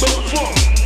the funk.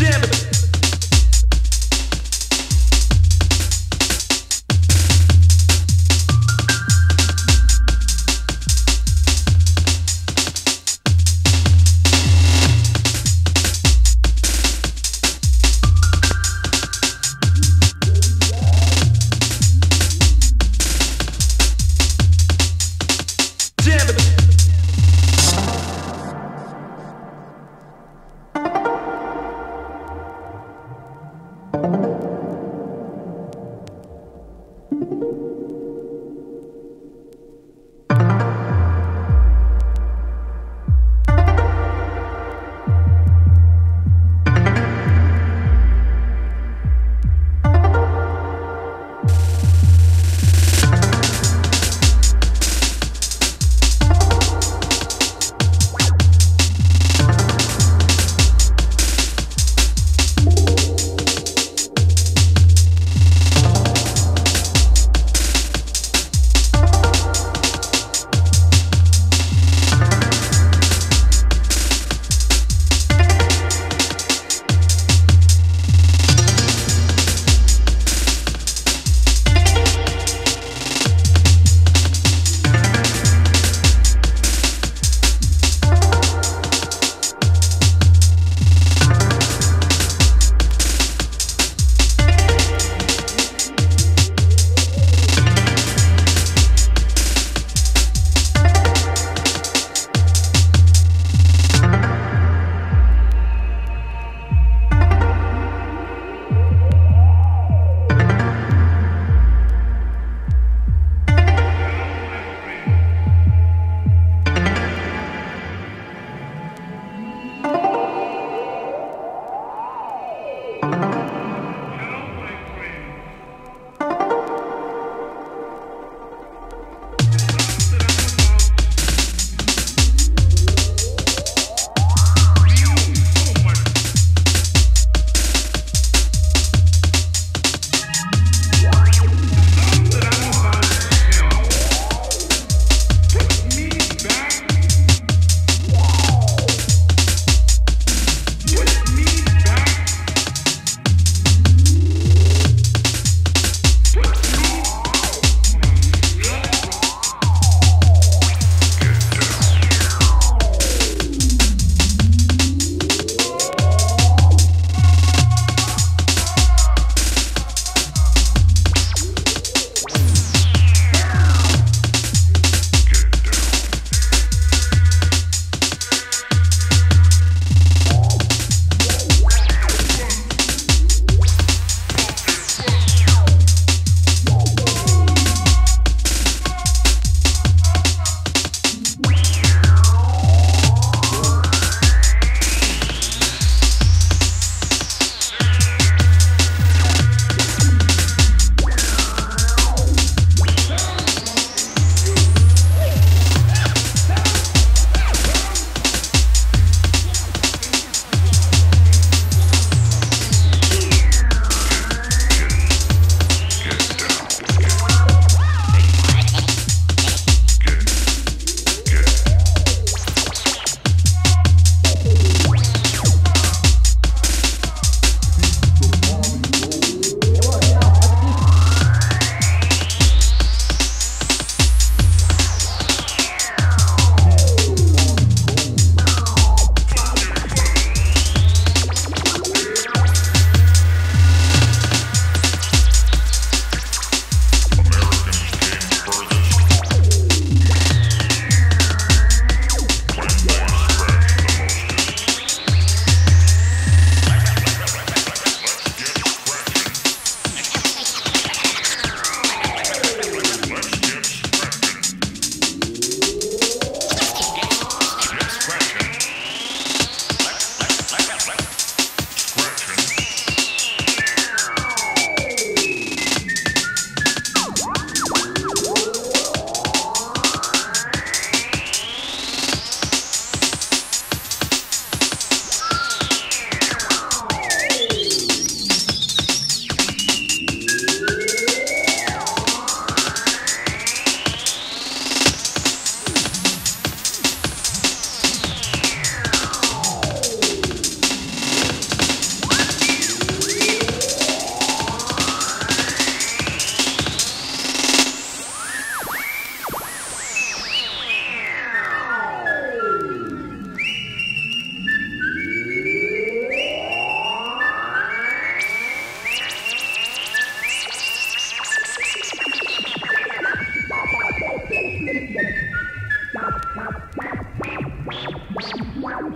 jamming.